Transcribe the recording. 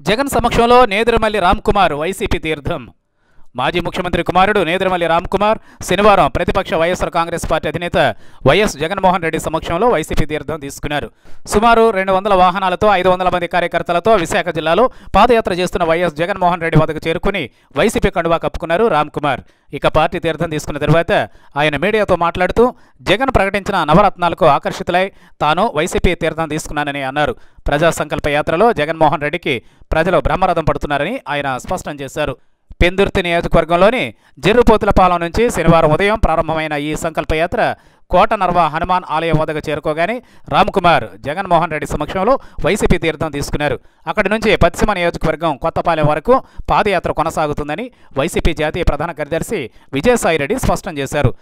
జగన్ సమక్షంలో నేదురమల్లి రామ్కుమార్ వైసీపీ తీర్థం. మాజీ ముఖ్యమంత్రి కుమారుడు నేదురమల్లి రామ్కుమార్ శనివారం ప్రతిపక్ష వైఎస్ఆర్ కాంగ్రెస్ పార్టీ అధినేత వైఎస్ జగన్మోహన్ రెడ్డి సమక్షంలో వైసీపీ తీర్థం తీసుకున్నారు. సుమారు రెండు వందల వాహనాలతో ఐదు వందల మంది కార్యకర్తలతో విశాఖ జిల్లాలో పాదయాత్ర చేస్తున్న వైఎస్ జగన్మోహన్ రెడ్డి వద్దకు చేరుకుని వైసీపీ కండువా కప్పుకున్నారు రామ్కుమార్ ఇక పార్టీ తీర్థం తీసుకున్న తర్వాత ఆయన మీడియాతో మాట్లాడుతూ జగన్ ప్రకటించిన నవరత్నాలకు ఆకర్షితులై తాను వైసీపీ తీర్థం తీసుకున్నానని అన్నారు. ప్రజా సంకల్ప యాత్రలో జగన్మోహన్ రెడ్డికి ప్రజలు బ్రహ్మరథం పడుతున్నారని ఆయన స్పష్టం చేశారు. పెందుర్తి నియోజకవర్గంలోని జర్రుపోతులపాలెం నుంచి శనివారం ఉదయం ప్రారంభమైన ఈ సంకల్పయాత్ర కోట నర్వ హనుమాన్ ఆలయం వద్దకు చేరుకోగానే రామ్కుమార్ జగన్మోహన్ రెడ్డి సమక్షంలో వైసీపీ తీర్థం తీసుకున్నారు. అక్కడి నుంచి పశ్చిమ నియోజకవర్గం కొత్తపాలెం వరకు పాదయాత్ర కొనసాగుతుందని వైసీపీ జాతీయ ప్రధాన కార్యదర్శి విజయసాయిరెడ్డి స్పష్టం చేశారు.